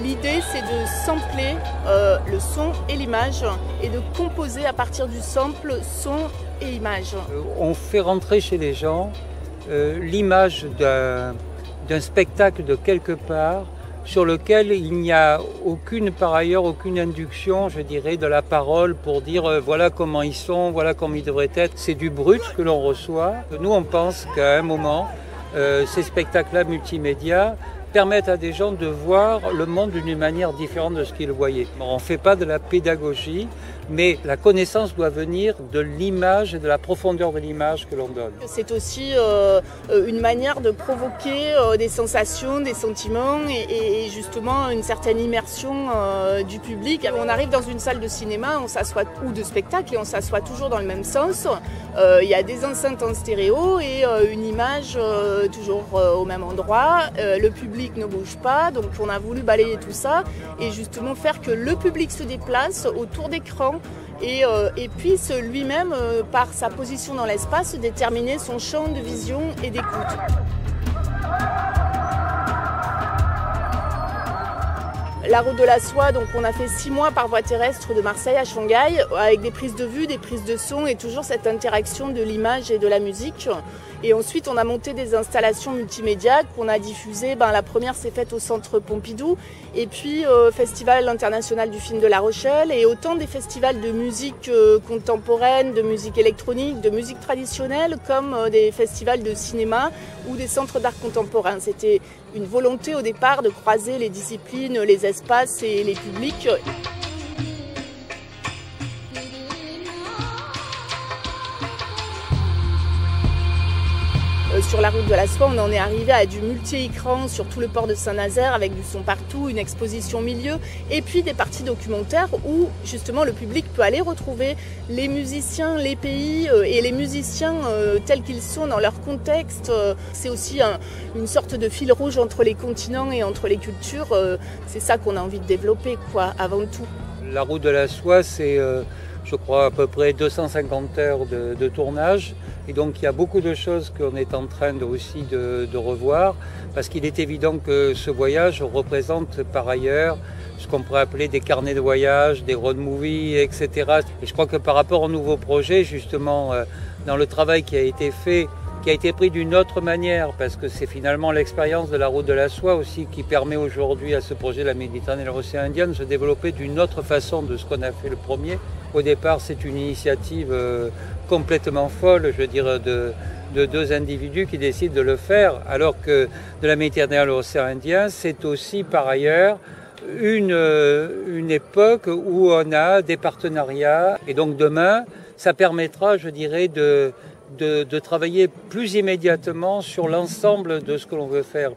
l'idée, c'est de sampler euh, le son et l'image et de composer à partir du sample son et image. Euh, on fait rentrer chez les gens euh, l'image d'un spectacle de quelque part sur lequel il n'y a aucune, par ailleurs, aucune induction, je dirais, de la parole pour dire voilà comment ils sont, voilà comment ils devraient être. C'est du brut que l'on reçoit. Nous, on pense qu'à un moment, ces spectacles-là multimédia permettent à des gens de voir le monde d'une manière différente de ce qu'ils voyaient. On ne fait pas de la pédagogie, mais la connaissance doit venir de l'image et de la profondeur de l'image que l'on donne. C'est aussi euh, une manière de provoquer euh, des sensations, des sentiments et, justement une certaine immersion euh, du public. On arrive dans une salle de cinéma, on s'assoit ou de spectacle et on s'assoit toujours dans le même sens. Il y a des enceintes en stéréo et une image toujours au même endroit. le public ne bouge pas, donc on a voulu balayer tout ça et justement faire que le public se déplace autour d'écran euh, et, puisse lui-même, euh, par sa position dans l'espace, déterminer son champ de vision et d'écoute. La route de la soie, donc on a fait six mois par voie terrestre de Marseille à Shanghai, avec des prises de vue, des prises de son et toujours cette interaction de l'image et de la musique. Et ensuite, on a monté des installations multimédia qu'on a diffusées. Ben, la première s'est faite au Centre Pompidou, et puis au Festival international du film de La Rochelle, et autant des festivals de musique euh, contemporaine, de musique électronique, de musique traditionnelle, comme euh, des festivals de cinéma ou des centres d'art contemporain. C'était une volonté au départ de croiser les disciplines, les espaces et les publics. Sur la route de la soie, on en est arrivé à du multi-écran sur tout le port de Saint-Nazaire avec du son partout, une exposition milieu et puis des parties documentaires où justement le public peut aller retrouver les musiciens, les pays euh, et les musiciens euh, tels qu'ils sont dans leur contexte. C'est aussi une sorte de fil rouge entre les continents et entre les cultures. C'est ça qu'on a envie de développer quoi, avant tout. La route de la soie, c'est je crois, à peu près 250 heures de, tournage. Et donc, il y a beaucoup de choses qu'on est en train de, aussi de, revoir, parce qu'il est évident que ce voyage représente par ailleurs ce qu'on pourrait appeler des carnets de voyage, des road movies, etc. Et je crois que par rapport au nouveau projet, justement, euh, dans le travail qui a été fait, qui a été pris d'une autre manière, parce que c'est finalement l'expérience de la route de la soie aussi qui permet aujourd'hui à ce projet de la Méditerranée et l'océan Indien de se développer d'une autre façon de ce qu'on a fait le premier. Au départ, c'est une initiative euh, complètement folle, je veux dire, de, deux individus qui décident de le faire, alors que de la Méditerranée à l'océan Indien, c'est aussi par ailleurs une, euh, une époque où on a des partenariats. Et donc demain, ça permettra, je dirais, de, de, travailler plus immédiatement sur l'ensemble de ce que l'on veut faire.